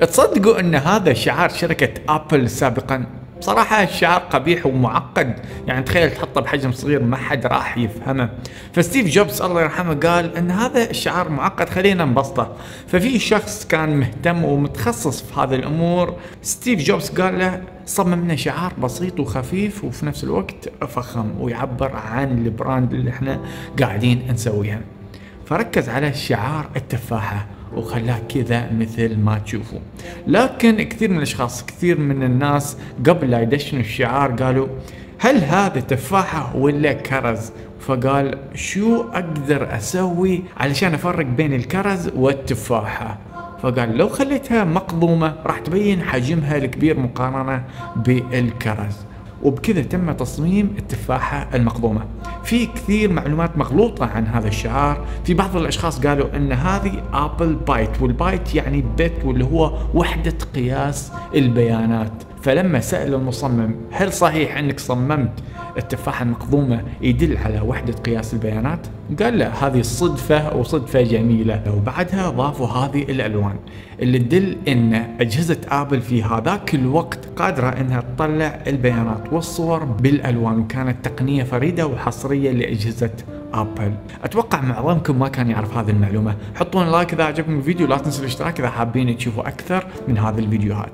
تصدقوا أن هذا شعار شركة ابل سابقا؟ بصراحة الشعار قبيح ومعقد. يعني تخيل تحطه بحجم صغير ما حد راح يفهمه. فستيف جوبز الله يرحمه قال أن هذا الشعار معقد خلينا نبسطه. ففي شخص كان مهتم ومتخصص في هذه الأمور. ستيف جوبز قال له صمم لنا شعار بسيط وخفيف وفي نفس الوقت فخم ويعبر عن ال brand اللي إحنا قاعدين نسويها فركز على شعار التفاحة. وخلاه كذا مثل ما تشوفوا. لكن كثير من الأشخاص كثير من الناس قبل لا يدشنوا الشعار قالوا هل هذا تفاحة ولا كرز؟ فقال شو أقدر أسوي علشان أفرق بين الكرز والتفاحة؟ فقال لو خليتها مقضومة راح تبين حجمها الكبير مقارنة بالكرز. وبكذا تم تصميم التفاحة المقضومة. في كثير معلومات مغلوطة عن هذا الشعار. في بعض الأشخاص قالوا أن هذه Apple byte وال byte يعني bit واللي هو وحدة قياس البيانات. فلما سأل المصمم هل صحيح أنك صممت التفاحة المقضومة يدل على وحدة قياس البيانات؟ قال لا هذه صدفة وصدفة جميلة. وبعدها ضافوا هذه الألوان اللي تدل أن أجهزة آبل في هذاك الوقت قادرة أنها تطلع البيانات والصور بالألوان وكانت تقنية فريدة وحصرية لأجهزة آبل. أتوقع معظمكم ما كان يعرف هذه المعلومة. حطوا لايك إذا عجبكم الفيديو لا تنسوا الاشتراك إذا حابين تشوفوا أكثر من هذه الفيديوهات.